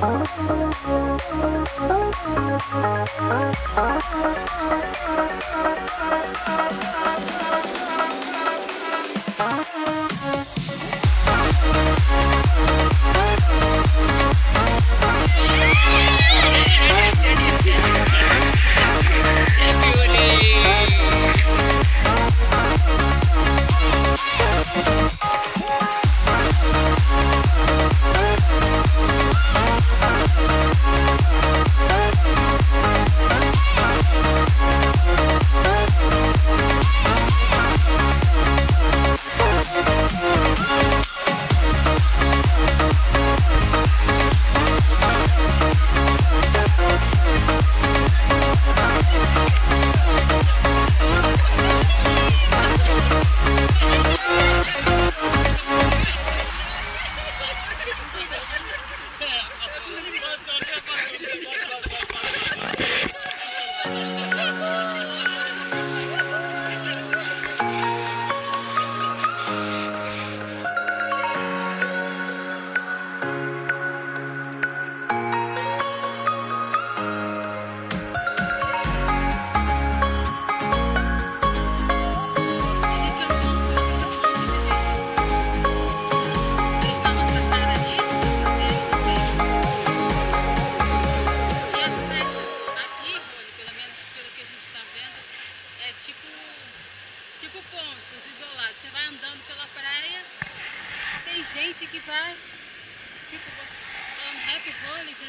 Thank you.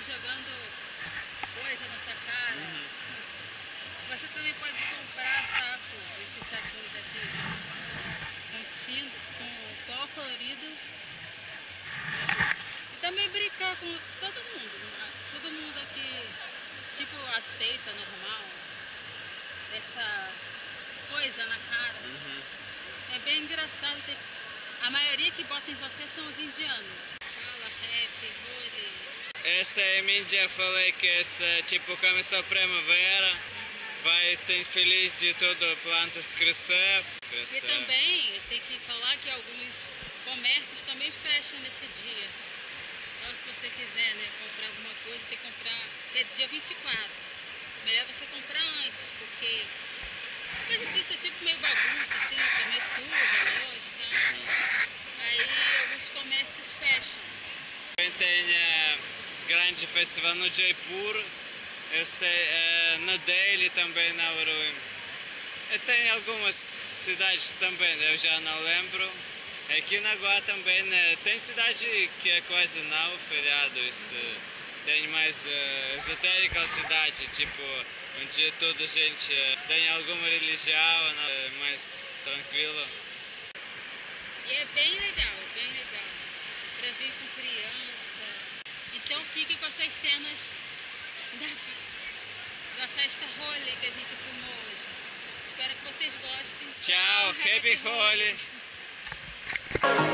Jogando coisa na sua cara. Você também pode comprar saco, esses saquinhos aqui, com tinta, com pó colorido. E também brincar com todo mundo. Todo mundo aqui, tipo, aceita normal. Essa coisa na cara. É bem engraçado. Tem... A maioria que bota em você são os indianos. Essa é a mídia, falei que essa tipo começou primavera, vai ter feliz de tudo plantas crescer. E crescer. também tem que falar que alguns comércios também fecham nesse dia. Então se você quiser né, comprar alguma coisa, tem que comprar. É dia 24. Melhor você comprar antes, porque. Por causa disso é tipo festival no Jaipur, eu sei, eh, no Delhi também, na Uruim. Tem algumas cidades também, eu já não lembro. Aqui na Goa também né, tem cidade que é quase não feriados. eh, Tem mais eh, esotérica cidade, tipo, onde toda gente tem alguma religião, né, mais tranquilo. E é bem legal, bem legal. Pra vir com criança. Então fiquem com essas cenas da, da festa Holi que a gente filmou hoje. Espero que vocês gostem. Tchau, Happy Holi! Esses